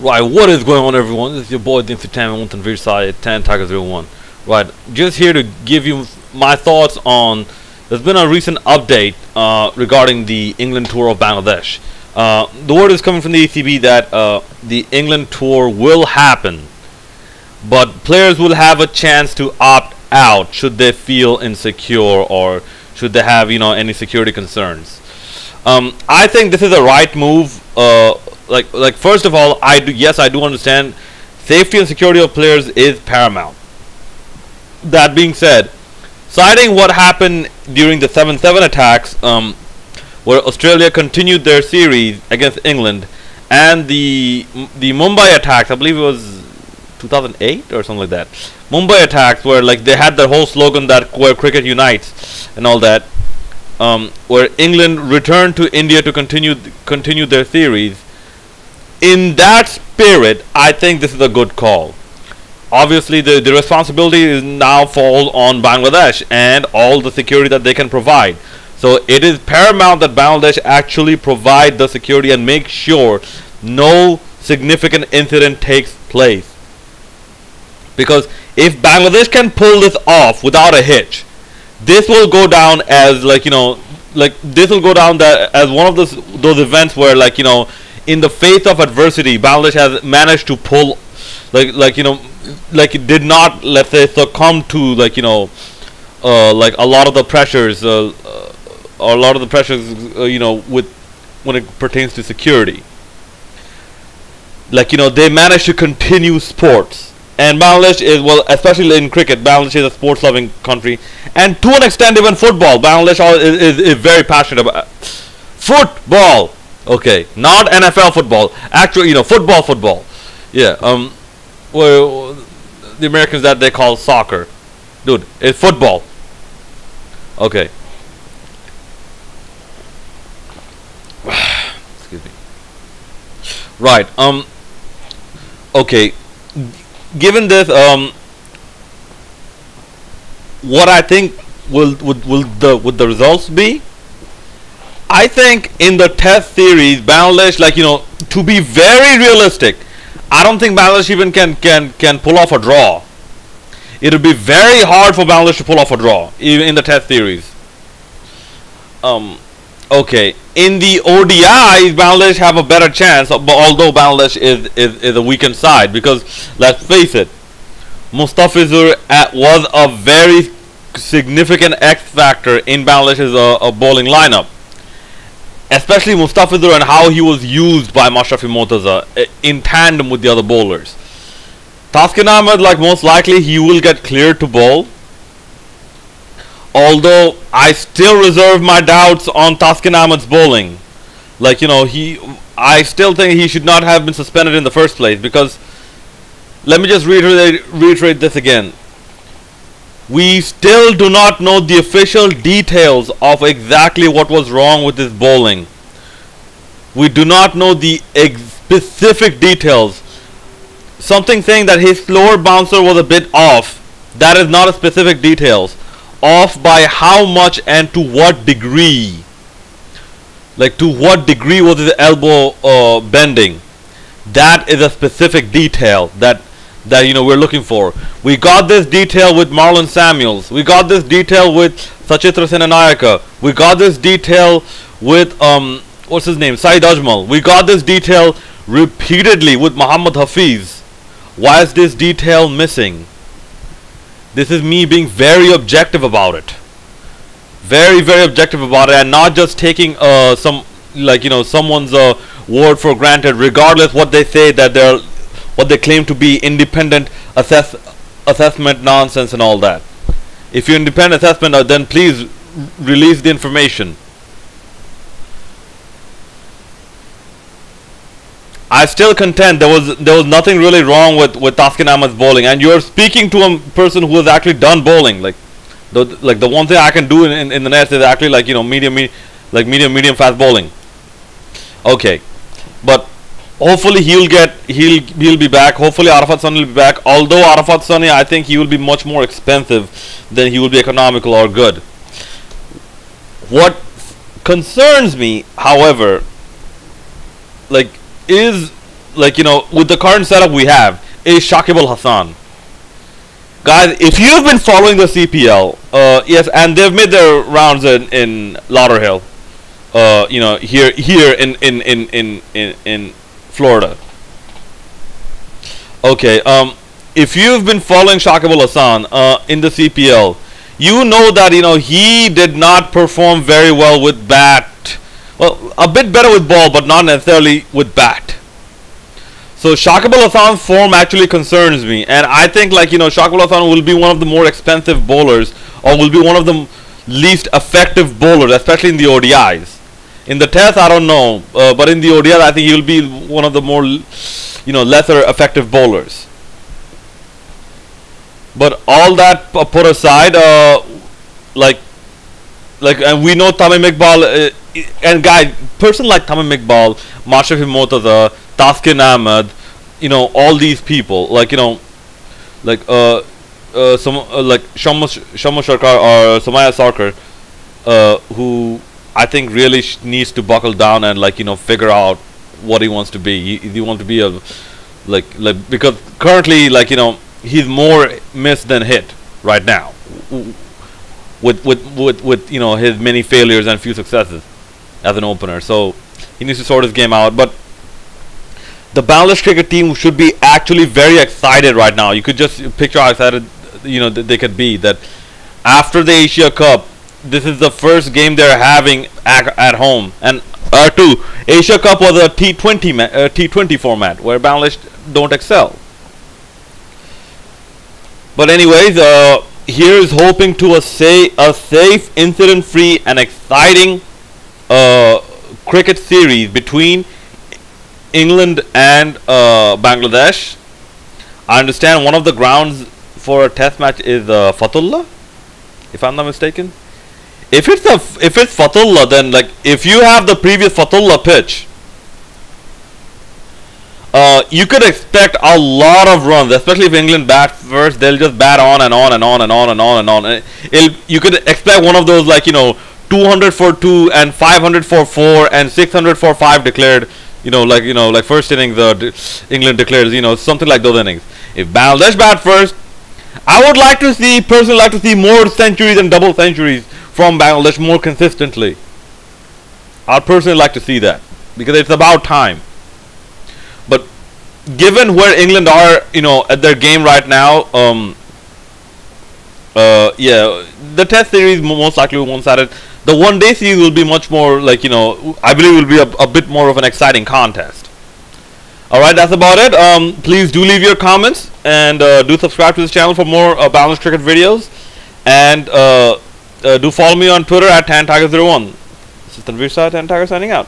Right, what is going on everyone? This is your boy Dincy Tam and Tanvir Sai 10 Tiger 01. Right, just here to give you my thoughts on there's been a recent update uh, regarding the England tour of Bangladesh. Uh, the word is coming from the ECB that uh, the England tour will happen, but players will have a chance to opt out should they feel insecure or should they have you know any security concerns. Um, I think this is a right move. Like like first of all, I do yes I do understand safety and security of players is paramount. That being said, citing what happened during the 7-7 attacks, um, where Australia continued their series against England, and the the Mumbai attacks, I believe it was 2008 or something like that. Mumbai attacks where like they had their whole slogan that where cricket unites and all that. Um, where England returned to India to continue continue their series in that spirit, I think this is a good call. Obviously, the, the responsibility is now falls on Bangladesh and all the security that they can provide. So it is paramount that Bangladesh actually provide the security and make sure no significant incident takes place. Because if Bangladesh can pull this off without a hitch, this will go down as like you know, like this will go down that as one of those those events where like you know in the face of adversity, Bangladesh has managed to pull, like like you know, like it did not let's say succumb to like you know, uh, like a lot of the pressures, uh, uh, a lot of the pressures, uh, you know, with when it pertains to security. Like you know, they managed to continue sports, and Bangladesh is well, especially in cricket, Bangladesh is a sports-loving country, and to an extent, even football, Bangladesh is, is, is very passionate about football Okay, not NFL football. Actually, you know, football, football. Yeah. Um. Well, the Americans that they call soccer, dude, it's football. Okay. Excuse me. Right. Um. Okay. Given this, um, what I think will would will the would the results be? I think in the test series, Bangladesh, like you know, to be very realistic, I don't think Bangladesh even can can can pull off a draw. It'll be very hard for Bangladesh to pull off a draw, even in the test series. Um, okay, in the ODI, Bangladesh have a better chance, although Bangladesh is is, is a weakened side, because let's face it, Mustafizur was a very significant X factor in Bangladesh's uh, bowling lineup especially Mustafizur and how he was used by Mashrafe Mortaza eh, in tandem with the other bowlers. Taskin Ahmed, like most likely, he will get cleared to bowl. Although I still reserve my doubts on Taskin Ahmed's bowling. Like, you know, he I still think he should not have been suspended in the first place because let me just reiterate, reiterate this again. We still do not know the official details of exactly what was wrong with his bowling. We do not know the specific details. Something saying that his slower bouncer was a bit off. That is not a specific details. Off by how much and to what degree. Like to what degree was his elbow uh, bending. That is a specific detail that that you know we're looking for. We got this detail with Marlon Samuels. We got this detail with Sachithra Senanayake. We got this detail with um what's his name Saeed Ajmal. We got this detail repeatedly with Mohammad Hafeez. Why is this detail missing? This is me being very objective about it. Very very objective about it and not just taking uh some like you know someone's uh, word for granted regardless what they say that they're what they claim to be independent assess assessment nonsense and all that. If you're independent assessment, uh, then please release the information. I still contend there was there was nothing really wrong with with Taskin Ahmed's bowling, and you're speaking to a person who has actually done bowling. Like the like the one thing I can do in, in, in the nest is actually like you know medium, medium like medium medium fast bowling. Okay, but hopefully he'll get he'll he'll be back. Hopefully Arafat Sunny will be back. Although Arafat Sunny I think he will be much more expensive than he will be economical or good. What concerns me however like is like you know, with the current setup we have, is Shakib Al Hasan. Guys, if you've been following the CPL, uh, yes, and they've made their rounds in in Lauderhill, uh, you know, here here in in in in in, in Florida. Okay, um, if you've been following Shakib Al Hasan uh, in the CPL, you know that you know he did not perform very well with bat. Well, a bit better with ball, but not necessarily with bat. So Shakib Al Hasan's form actually concerns me, and I think like you know Shakib Al Hasan will be one of the more expensive bowlers, or will be one of the least effective bowlers, especially in the ODIs. In the Test, I don't know, uh, but in the ODIs, I think he will be one of the more, you know, lesser effective bowlers. But all that put aside, uh, like, like, and we know Tamim Iqbal, uh, and guy, person like Tamim Iqbal, Mashrafe Mortaza, Taskin Ahmed, you know, all these people, like, you know, like, uh, uh, some, uh, like, Shamma Sharkar or Soumya Sarkar, uh, who I think really needs to buckle down and, like, you know, figure out what he wants to be. He, he wants to be a, like, like, because currently, like, you know, he's more missed than hit right now. With, with, with, with, you know, his many failures and few successes as an opener. So, he needs to sort his game out. But, the Bangladesh cricket team should be actually very excited right now. You could just picture how excited you know th they could be that after the Asia Cup, this is the first game they're having at, at home. And uh, two, Asia Cup was a T20 uh, T20 format where Bangladesh don't excel. But anyways, uh, here is hoping to a say a safe, incident-free, and exciting uh, cricket series between England and uh, Bangladesh. I understand one of the grounds for a test match is uh, Fatullah, if I'm not mistaken. If it's a if it's Fatullah, then like if you have the previous Fatullah pitch, uh, you could expect a lot of runs, especially if England bats first. They'll just bat on and on and on and on and on and on. It'll, you could expect one of those like you know 200 for two and 500 for four and 600 for five declared you know, like you know, like first innings, uh, England declares, you know, something like those innings. If Bangladesh bat first, I would like to see, personally, like to see more centuries and double centuries from Bangladesh more consistently. I'd personally like to see that because it's about time. But given where England are, you know, at their game right now, um, uh, yeah, the Test series most likely one-sided the one day series will be much more like you know I believe will be a, a bit more of an exciting contest alright that's about it um, please do leave your comments and uh, do subscribe to this channel for more uh, balanced cricket videos and uh, do follow me on Twitter at TanTiger01 this is Tanveer Tantiger signing out